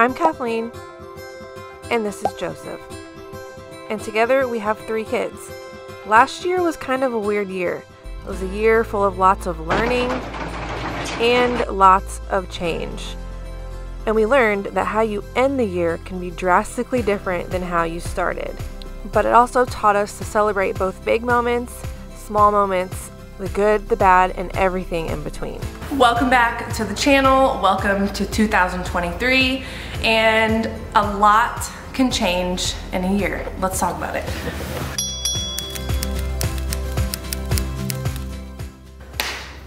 I'm Kathleen, and this is Joseph. And together we have three kids. Last year was kind of a weird year. It was a year full of lots of learning and lots of change. And we learned that how you end the year can be drastically different than how you started. But it also taught us to celebrate both big moments, small moments, the good, the bad, and everything in between. Welcome back to the channel. Welcome to 2023. And a lot can change in a year. Let's talk about it.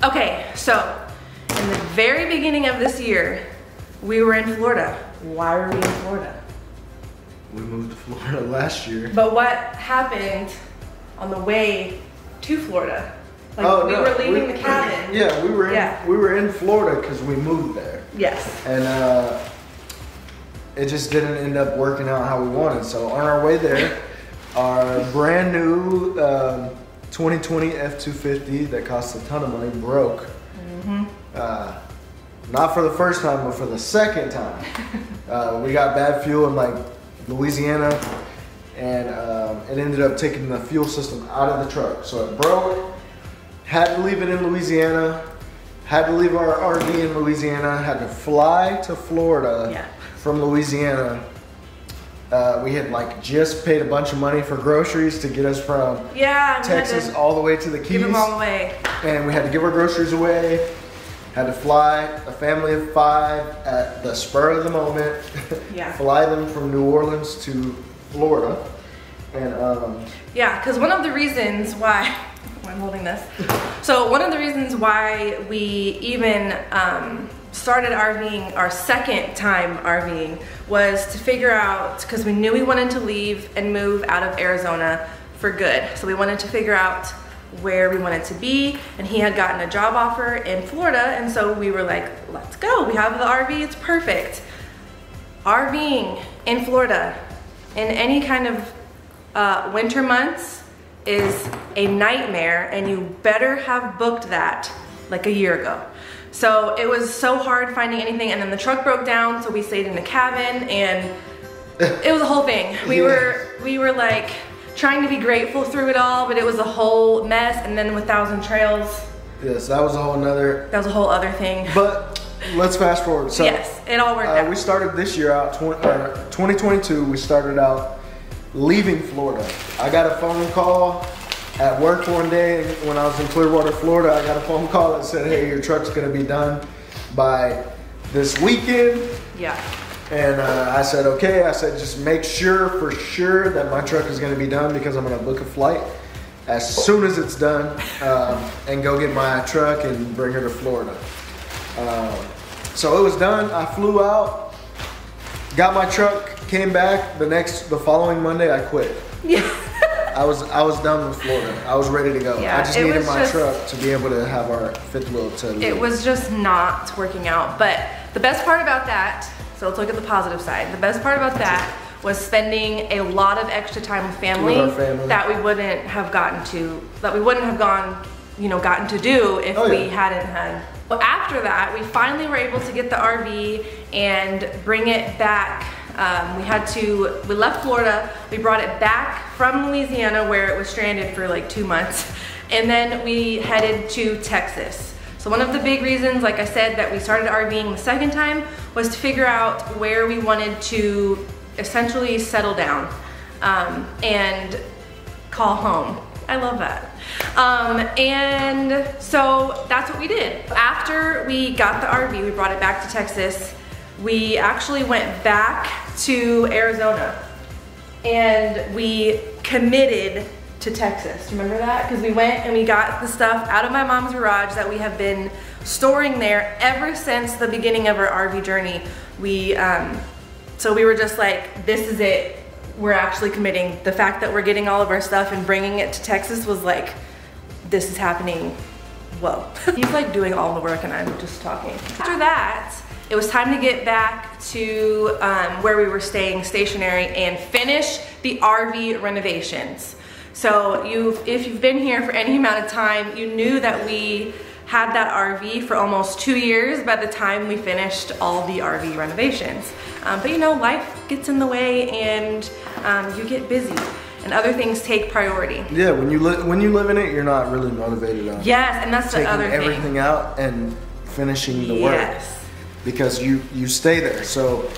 Okay, so in the very beginning of this year, we were in Florida. Why were we in Florida? We moved to Florida last year. But what happened on the way to Florida? Like Oh, we no, were leaving we- the cabin. Yeah, we were in Yeah. we were in Florida because we moved there, Yes. and uh, it just didn't end up working out how we wanted. So on our way there, our brand new um, 2020 F250 that cost a ton of money broke. Mm-hmm. Uh, not for the first time, but for the second time. uh, we got bad fuel in like Louisiana, and um, it ended up taking the fuel system out of the truck. So it broke. Had to leave it in Louisiana. Had to leave our RV in Louisiana. Had to fly to Florida Yeah. from Louisiana. Uh, we had like just paid a bunch of money for groceries to get us from Yeah. Texas all the way to the Keys Give them all the way. and we had to give our groceries away. Had to fly a family of five at the spur of the moment. Yeah. fly them from New Orleans to Florida, and um, Yeah, because one of the reasons why I'm holding this. So one of the reasons why we even um, started RVing our second time RVing was to figure out because we knew we wanted to leave and move out of Arizona for good. So we wanted to figure out where we wanted to be and he had gotten a job offer in Florida and so we were like let's go we have the RV it's perfect RVing in Florida in any kind of uh, winter months is a nightmare, and you better have booked that like a year ago. So it was so hard finding anything, and then the truck broke down, so we stayed in the cabin, and it was a whole thing. We Yeah. were we were like trying to be grateful through it all, but it was a whole mess. And then with Thousand Trails, yes, that was a whole nother. that was a whole other thing. But let's fast forward. So yes, it all worked uh, out. we started this year out, 20, uh, 2022. We started out leaving Florida. I got a phone call at work one day when I was in Clearwater, Florida. I got a phone call that said, "Hey, your truck's gonna be done by this weekend." yeah. And uh, I said, okay. I said, just make sure for sure that my truck is going to be done because I'm going to book a flight as soon as it's done um, and go get my truck and bring her to Florida. Um, so it was done. I flew out, got my truck, came back. The next, the following Monday, I quit. Yeah. I was I was done with Florida. I was ready to go. Yeah, I just needed my just- truck to be able to have our fifth wheel to. it was just not working out. But the best part about that, so let's look at the positive side. The best part about that was spending a lot of extra time with family, With family. that we wouldn't have gotten to, that we wouldn't have gone, you know, gotten to do if Oh, we hadn't had. Well, after that, we finally were able to get the RV and bring it back. Um, we had to, we left Florida, we brought it back from Louisiana where it was stranded for like two months, and then we headed to Texas. So one of the big reasons, like I said, that we started RVing the second time was to figure out where we wanted to essentially settle down um, and call home. I love that. Um, and so that's what we did. After we got the RV, we brought it back to Texas. We actually went back to Arizona and we committed to Texas. Remember that? Because we went and we got the stuff out of my mom's garage that we have been storing there ever since the beginning of our RV journey. We, um, so we were just like, this is it. We're actually committing. The fact that we're getting all of our stuff and bringing it to Texas was like, this is happening. Whoa. He's like doing all the work and I'm just talking. After that, it was time to get back to um, where we were staying stationary and finish the RV renovations. So you, if you've been here for any amount of time, you knew that we had that RV for almost two years by the time we finished all the RV renovations. Um, but you know, life gets in the way and um, you get busy and other things take priority. Yeah, when you li- when you live in it, you're not really motivated on Yes, and that's the taking other everything out and finishing the work Yes. Because you you stay there. So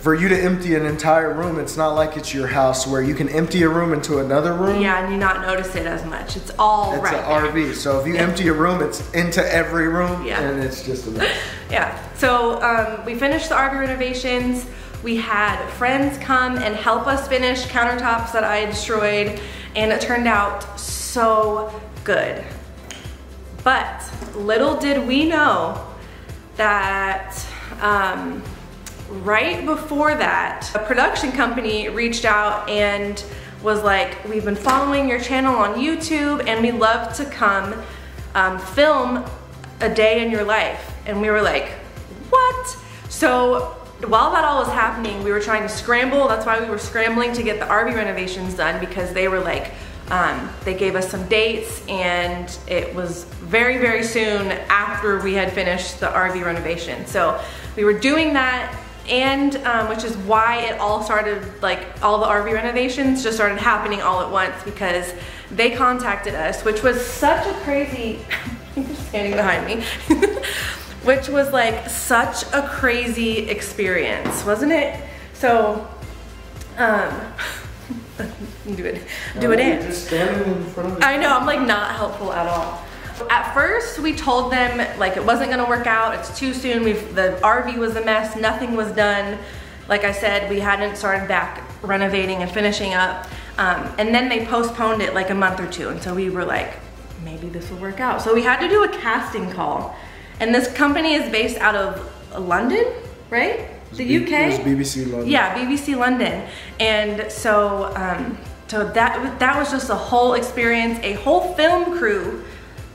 for you to empty an entire room, it's not like it's your house where you can empty a room into another room. Yeah, and you not notice it as much. It's all It's right. an there. RV. So if you empty a room, it's into every room, Yeah. and it's just a mess. Yeah. So um, we finished the RV renovations. We had friends come and help us finish countertops that I destroyed, and it turned out so good. But little did we know that um, right before that, a production company reached out and was like, We've been following your channel on YouTube and we love to come um, film a day in your life. And we were like, What? So while that all was happening, we were trying to scramble. That's why we were scrambling to get the RV renovations done because they were like, um, they gave us some dates and it was very, very soon after we had finished the RV renovation. So we were doing that and um, which is why it all started, like all the RV renovations just started happening all at once because they contacted us, which was such a crazy, you're standing behind me, which was like such a crazy experience, wasn't it? So, um, do it, do it in. Just standing in front of. I know, I'm like not helpful at all. At first, we told them like it wasn't gonna work out, it's too soon, We've, the RV was a mess, nothing was done. Like I said, we hadn't started back renovating and finishing up. Um, and then they postponed it like a month or two, and so we were like, maybe this will work out. So we had to do a casting call. And this company is based out of London, right? The UK? It was BBC London. Yeah, BBC London. And so, um, so that that was just a whole experience, a whole film crew.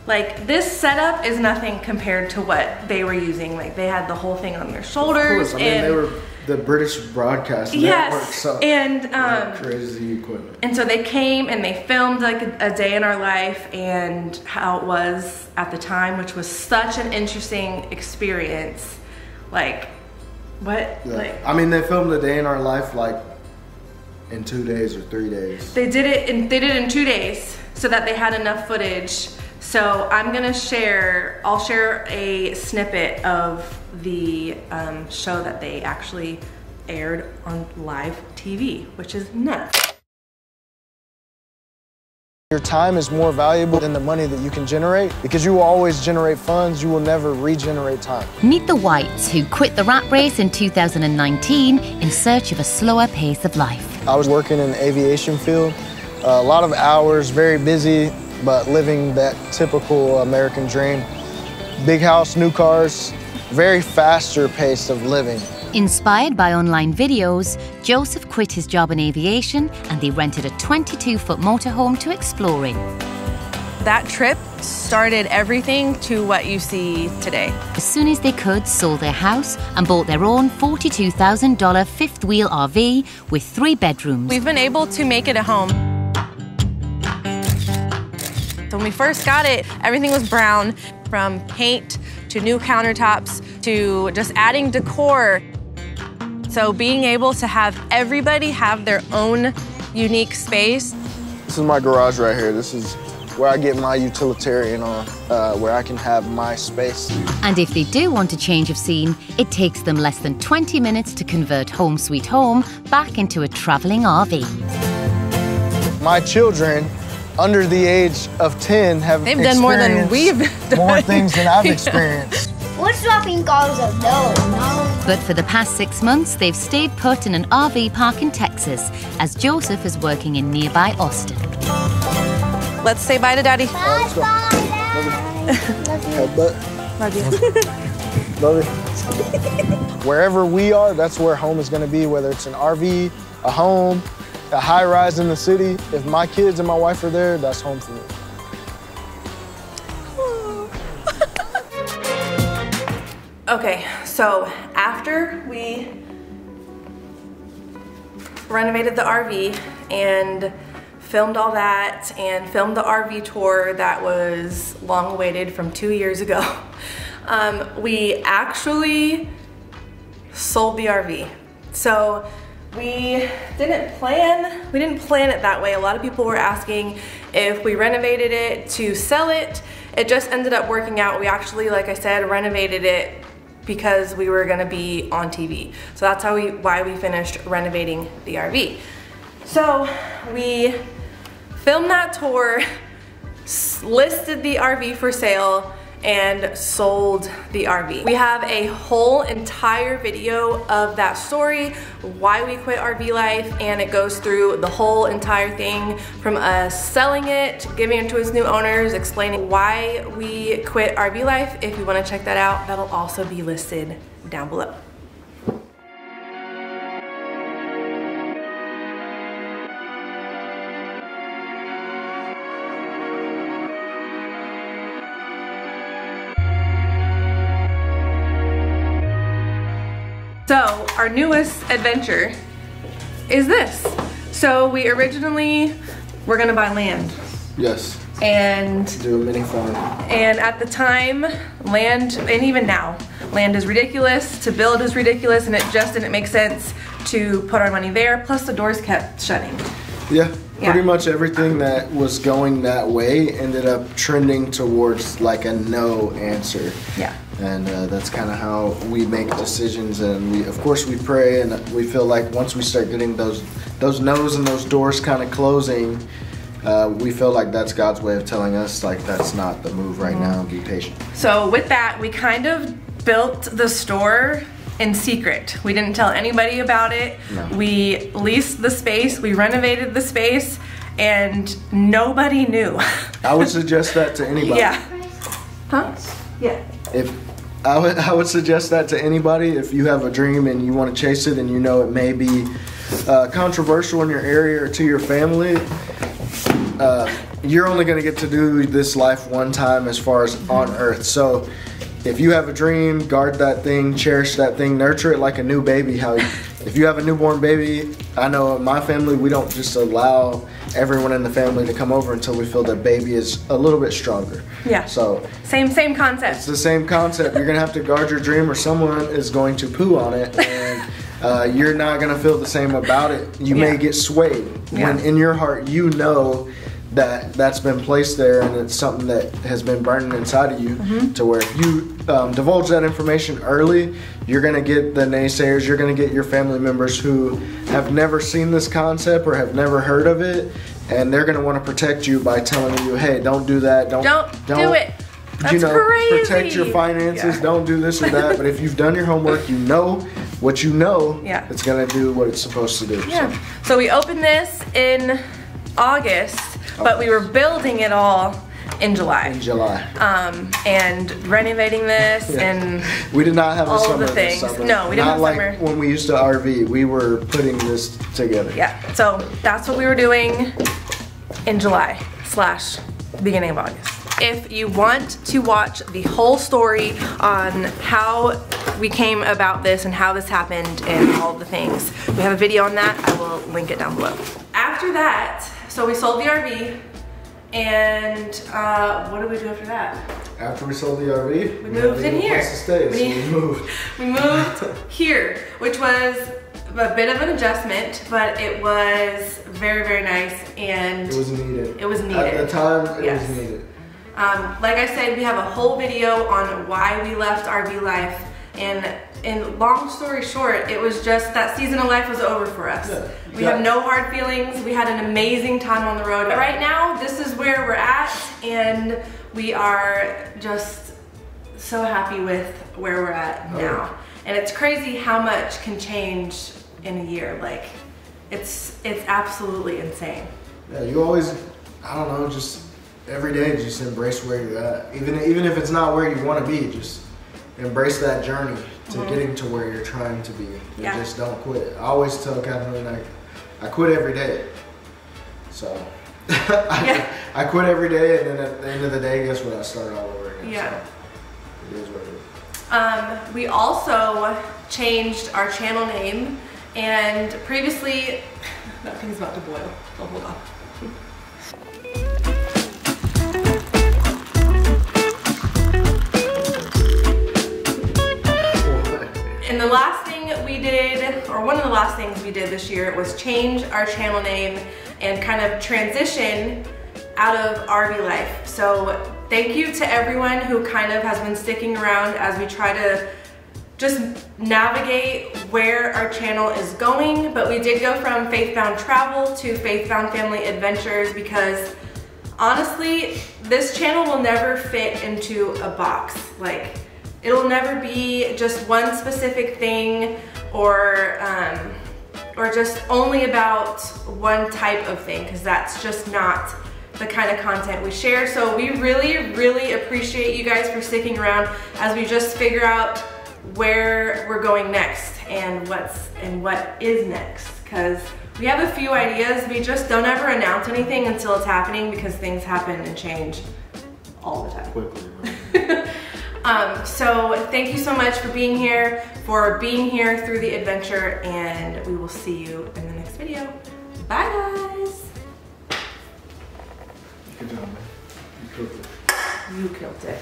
Like this setup is nothing compared to what they were using. Like they had the whole thing on their shoulders. I mean and they were the British broadcast network, yes, so and um, crazy equipment. and so they came and they filmed like a, a day in our life and how it was at the time, which was such an interesting experience. Like, what? Yeah. Like, I mean, they filmed a day in our life like in two days or three days. They did it in they did it in two days so that they had enough footage. So I'm gonna share I'll share a snippet of the um, show that they actually aired on live TV, which is nuts. Your time is more valuable than the money that you can generate because you will always generate funds, you will never regenerate time. Meet the Whites, who quit the rat race in 2019 in search of a slower pace of life. I was working in the aviation field, uh, a lot of hours, very busy, but living that typical American dream. Big house, new cars, very faster pace of living. Inspired by online videos, Joseph quit his job in aviation and they rented a 22 foot motorhome to explore in. That trip started everything to what you see today. As soon as they could, sold their house and bought their own $42,000 fifth wheel RV with three bedrooms. We've been able to make it a home. So when we first got it, everything was brown from paint to new countertops to just adding decor. So being able to have everybody have their own unique space. This is my garage right here. This is where I get my utilitarian on, uh, where I can have my space. And if they do want a change of scene, it takes them less than 20 minutes to convert Home Sweet Home back into a travelling RV. My children, under the age of 10, have They've done more than we've done. more things than I've experienced. We're swapping cars of no, no. But for the past six months, they've stayed put in an RV park in Texas as Joseph is working in nearby Austin. Let's say bye to daddy. Bye, bye, Dad. Love you. Love you. Love it. Wherever we are, that's where home is going to be, whether it's an RV, a home, a high rise in the city. If my kids and my wife are there, that's home for me. Okay, so after we renovated the RV and filmed all that and filmed the RV tour that was long awaited from two years ago. Um, we actually sold the RV. So we didn't plan, we didn't plan it that way. A lot of people were asking if we renovated it to sell it. It just ended up working out. We actually, like I said, renovated it because we were gonna be on TV. So that's how we, why we finished renovating the RV. So we filmed that tour, listed the RV for sale, and sold the RV. We have a whole entire video of that story, why we quit RV life, and it goes through the whole entire thing from us selling it, giving it to its new owners, explaining why we quit RV life. If you wanna check that out, that'll also be listed down below. Our newest adventure is this. So we originally were gonna buy land Yes. and Do a mini farm. and at the time land and even now land is ridiculous to build is ridiculous and it just didn't make sense to put our money there plus the doors kept shutting. Yeah. Yeah. Pretty much everything that was going that way ended up trending towards like a no answer. Yeah. And uh, that's kind of how we make decisions. And we, of course, we pray, and we feel like once we start getting those those no's and those doors kind of closing, uh, we feel like that's God's way of telling us like that's not the move right now. Be patient. So with that, we kind of built the store in secret. We didn't tell anybody about it. No. We leased the space, we renovated the space, and nobody knew. I would suggest that to anybody. yeah. Huh? Yeah. If I would, I would suggest that to anybody. If you have a dream and you want to chase it, and you know it may be uh, controversial in your area or to your family, uh, you're only going to get to do this life one time, as far as on Earth. So, if you have a dream, guard that thing, cherish that thing, nurture it like a new baby. How, if you have a newborn baby, I know in my family we don't just allow everyone in the family to come over until we feel that baby is a little bit stronger. Yeah. So Same same concept. it's the same concept. You're gonna have to guard your dream, or someone is going to poo on it, and uh, you're not gonna feel the same about it. You Yeah. may get swayed when in your heart you know that that's been placed there, and it's something that has been burning inside of you. Mm-hmm. To where if you um, divulge that information early, you're gonna get the naysayers. You're gonna get your family members who have never seen this concept or have never heard of it. And they're gonna want to protect you by telling you, "Hey, don't do that. Don't Don't do it. you That's know, protect your finances. Yeah. Don't do this or that. but if you've done your homework, you know what you know. Yeah. It's gonna do what it's supposed to do. so. Yeah. So we open this in August, but we were building it all in July. In July. Um, and renovating this and We did not have a all of summer the things. summer. No, we didn't not have like summer. when we used to RV. We were putting this together. yeah. So that's what we were doing in July slash beginning of August. If you want to watch the whole story on how we came about this and how this happened and all the things, we have a video on that. I will link it down below. After that, so we sold the RV and uh, what did we do after that? After we sold the RV, we, moved in here. Stay, We- so we moved. We moved here, which was a bit of an adjustment, but it was very, very nice and It was needed. It was needed. At the time, it Yes. was needed. Um, like I said, we have a whole video on why we left RV life. And in long story short, it was just that season of life was over for us. Yeah. We Yeah. have no hard feelings. We had an amazing time on the road. But right now, this is where we're at, and we are just so happy with where we're at Oh. now. And it's crazy how much can change in a year. Like, it's it's absolutely insane. Yeah, you always, I don't know, just every day, just embrace where you're at. Even even if it's not where you want to be, just embrace that journey to getting to where you're trying to be. Mm-hmm. Yeah. just don't quit. I always tell Kathleen, I, I quit every day. So I, Yeah. I quit every day, and then at the end of the day, guess what? I start all over again. Yeah. So it is what it is. Um, we also changed our channel name, and previously, that thing's about to boil. Oh, hold on. The last thing we did, or one of the last things we did this year was change our channel name and kind of transition out of RV life. So thank you to everyone who kind of has been sticking around as we try to just navigate where our channel is going. But we did go from Faithbound Travel to Faithbound Family Adventures because honestly, this channel will never fit into a box. Like, it'll never be just one specific thing or um, or just only about one type of thing because that's just not the kind of content we share. So we really, really appreciate you guys for sticking around as we just figure out where we're going next and what's and what is next because we have a few ideas. We just don't ever announce anything until it's happening because things happen and change all the time. Quickly. Um, so thank you so much for being here, for being here through the adventure, and we will see you in the next video. Bye guys. Good job, man. You cooked it. You killed it.